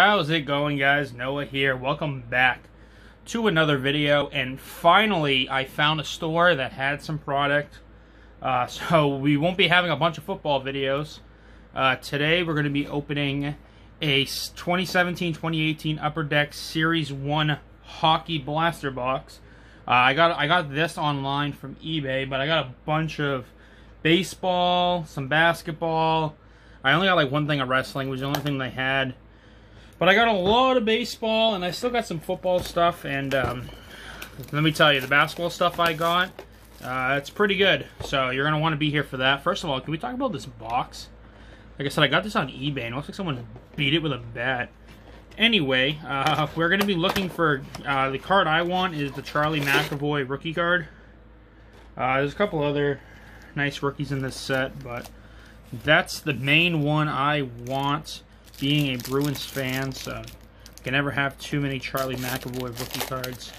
How's it going guys? Noah here. Welcome back to another video and finally I found a store that had some product. Uh, so we won't be having a bunch of football videos. Uh, today we're going to be opening a 2017-2018 Upper Deck Series 1 Hockey Blaster Box. Uh, I got I got this online from eBay, but I got a bunch of baseball, some basketball. I only got like one thing of wrestling, was the only thing they had. But I got a lot of baseball, and I still got some football stuff. And um, let me tell you, the basketball stuff I got, uh, it's pretty good. So you're gonna want to be here for that. First of all, can we talk about this box? Like I said, I got this on eBay, and it looks like someone beat it with a bat. Anyway, uh, we're going to be looking for, uh, the card I want is the Charlie McAvoy rookie card. Uh, there's a couple other nice rookies in this set, but that's the main one I want, being a Bruins fan, so can never have too many Charlie McAvoy rookie cards.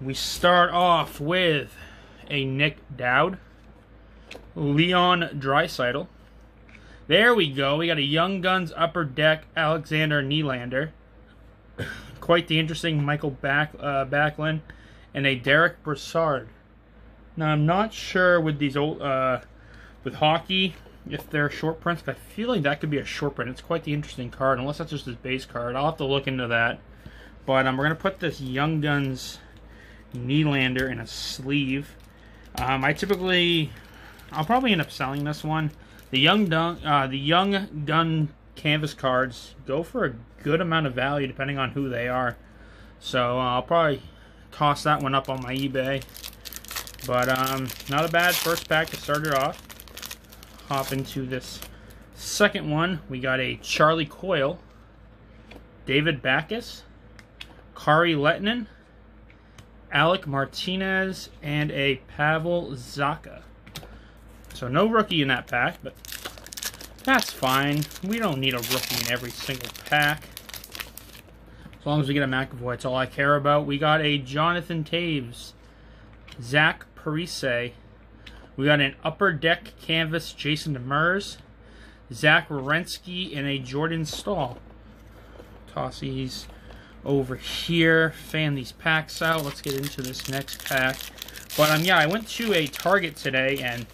We start off with a Nick Dowd, Leon Draisaitl, there we go. We got a Young Guns Upper Deck Alexander Nylander. Quite the interesting Michael Back uh, Backlund. And a Derick Brassard. Now, I'm not sure with these old... Uh, with hockey, if they're short prints. I feel like that could be a short print. It's quite the interesting card, unless that's just his base card. I'll have to look into that. But um, we're going to put this Young Guns Nylander in a sleeve. Um, I typically... I'll probably end up selling this one. The young dun, uh, the young gun canvas cards go for a good amount of value depending on who they are. So uh, I'll probably toss that one up on my eBay. But um, not a bad first pack to start it off. Hop into this second one. We got a Charlie Coyle, David Backes, Kari Lehtonen, Alec Martinez, and a Pavel Zacha. So no rookie in that pack, but that's fine. We don't need a rookie in every single pack. As long as we get a McAvoy, that's all I care about. We got a Jonathan Toews, Zach Parise. We got an Upper Deck Canvas Jason Demers, Zach Werenski, and a Jordan Staal. Toss these over here. Fan these packs out. Let's get into this next pack. But um, yeah, I went to a Target today and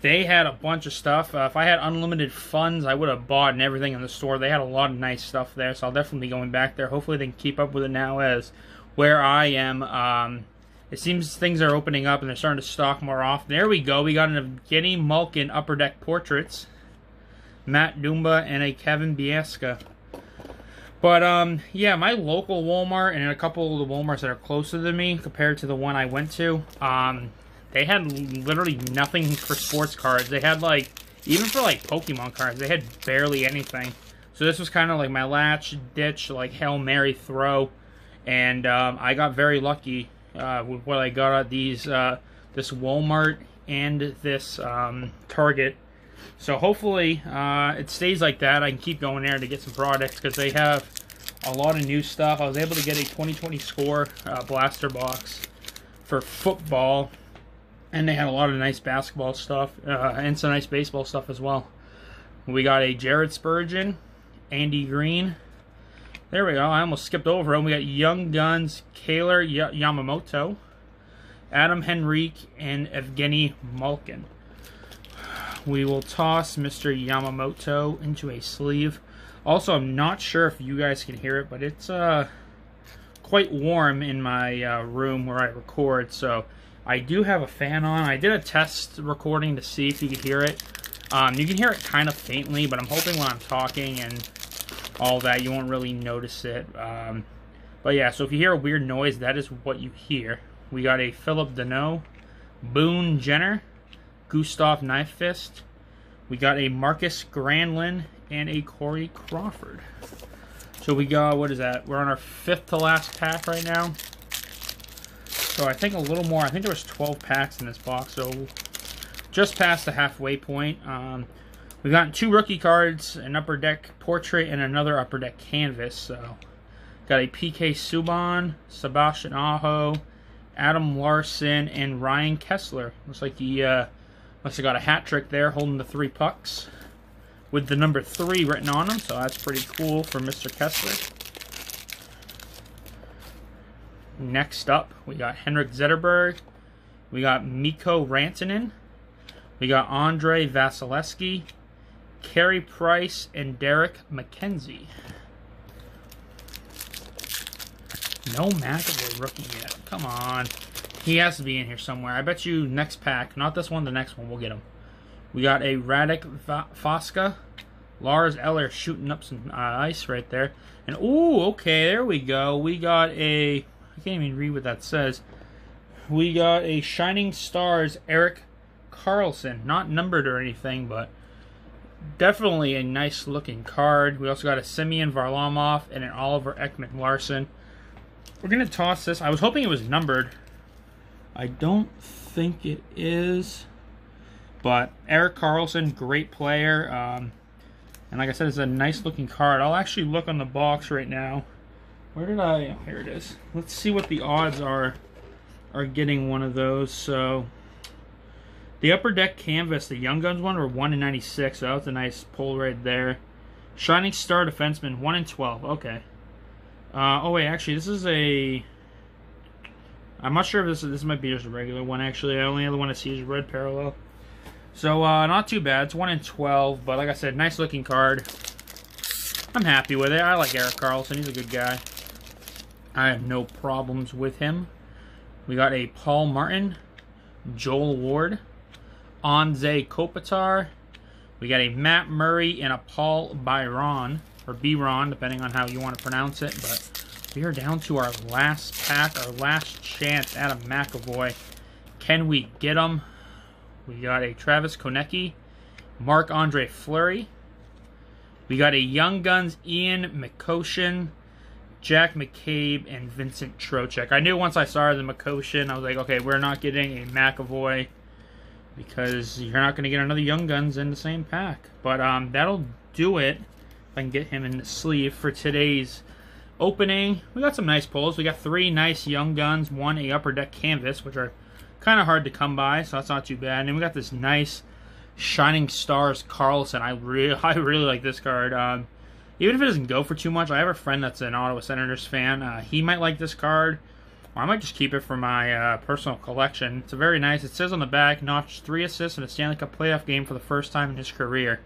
they had a bunch of stuff. Uh, if I had unlimited funds, I would have bought and everything in the store. They had a lot of nice stuff there, so I'll definitely be going back there. Hopefully, they can keep up with it now as where I am. Um, it seems things are opening up and they're starting to stock more off. There we go. We got an Evgeny Malkin Upper Deck Portraits, Matt Dumba, and a Kevin Bieksa. But, um, yeah, my local Walmart and a couple of the Walmarts that are closer to me compared to the one I went to, um, they had literally nothing for sports cards. They had like, even for like Pokemon cards, they had barely anything. So this was kind of like my latch ditch, like Hail Mary throw. And um, I got very lucky uh, with what I got at these, uh, this Walmart and this um, Target. So hopefully uh, it stays like that. I can keep going there to get some products because they have a lot of new stuff. I was able to get a 2020 score uh, blaster box for football and they had a lot of nice basketball stuff uh, and some nice baseball stuff as well. We got a Jared Spurgeon, Andy Greene. There we go. I almost skipped over him. We got Young Guns, Kailer Yamamoto, Adam Henrique, and Evgeny Malkin. We will toss Mr. Yamamoto into a sleeve. Also, I'm not sure if you guys can hear it, but it's uh, quite warm in my uh, room where I record, so I do have a fan on. I did a test recording to see if you could hear it. Um, you can hear it kind of faintly, but I'm hoping when I'm talking and all that, you won't really notice it. Um, but yeah, so if you hear a weird noise, that is what you hear. We got a Phillip Danault, Boone Jenner, Gustav Nyquist. We got a Markus Granlund and a Corey Crawford. So we got, what is that? We're on our fifth to last pack right now. So I think a little more. I think there was 12 packs in this box, so just past the halfway point. Um, we've gotten two rookie cards, an upper deck portrait, and another upper deck canvas. So got a PK Subban, Sebastian Aho, Adam Larsson, and Ryan Kesler. Looks like he uh, must have got a hat trick there, holding the three pucks. with the number 3 written on them, so that's pretty cool for Mr. Kesler. Next up, we got Henrik Zetterberg. We got Mikko Rantanen. We got Andrei Vasilevskiy, Carey Price, and Derek MacKenzie. No McAvoy rookie yet. Come on. He has to be in here somewhere. I bet you next pack, not this one, the next one, we'll get him. We got a Radek Faksa. Lars Eller shooting up some uh, ice right there. And, ooh, okay, there we go. We got a, I can't even read what that says. We got a Shining Stars Erik Karlsson. Not numbered or anything, but definitely a nice looking card. We also got a Semyon Varlamov and an Oliver Ekman Larsson. We're going to toss this. I was hoping it was numbered. I don't think it is. But Erik Karlsson, great player. Um, and like I said, it's a nice looking card. I'll actually look on the box right now. Where did I... Here it is. Let's see what the odds are are getting one of those. So the upper deck canvas, the Young Guns one, were 1 in 96. So that was a nice pull right there. Shining Star Defenseman, 1 in 12. Okay. Uh, oh, wait, actually, this is a... I'm not sure if this this might be just a regular one, actually. The only other one I see is Red Parallel. So, uh, not too bad. It's 1 in 12, but like I said, nice looking card. I'm happy with it. I like Erik Karlsson. He's a good guy. I have no problems with him. We got a Paul Martin, Joel Ward, Anze Kopitar. We got a Matt Murray and a Paul Byron, or Byron, depending on how you want to pronounce it. But we are down to our last pack, our last chance at a McAvoy. Can we get him? We got a Travis Konecny, Mark andre Fleury. We got a Young Guns Ian McCoshen, Jack McCabe, and Vincent Trocheck. I knew once I saw the McCoshen, I was like, okay, we're not getting a McAvoy because you're not going to get another Young Guns in the same pack. But um, that'll do it. If I can get him in the sleeve for today's opening. We got some nice pulls. We got three nice Young Guns, one a upper deck canvas, which are kind of hard to come by, so that's not too bad. And then we got this nice Shining Stars Karlsson. I really, I really like this card. Um, even if it doesn't go for too much, I have a friend that's an Ottawa Senators fan. Uh, he might like this card. Or I might just keep it for my uh, personal collection. It's a very nice. It says on the back, notched three assists in a Stanley Cup playoff game for the first time in his career.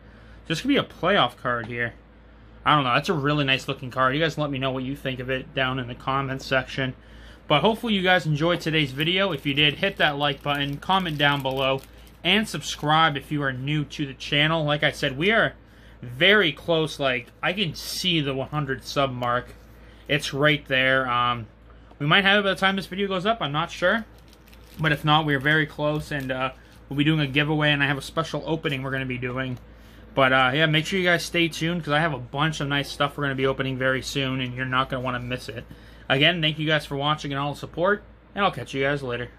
This could be a playoff card here. I don't know. That's a really nice looking card. You guys let me know what you think of it down in the comments section. But hopefully you guys enjoyed today's video. If you did, hit that like button, comment down below, and subscribe if you are new to the channel. Like I said, we are very close. Like, I can see the 100 sub mark. It's right there. Um, we might have it by the time this video goes up. I'm not sure. But if not, we're very close. And uh, we'll be doing a giveaway. And I have a special opening we're going to be doing. But uh, yeah, make sure you guys stay tuned. Because I have a bunch of nice stuff we're going to be opening very soon. And you're not going to want to miss it. Again, thank you guys for watching and all the support. And I'll catch you guys later.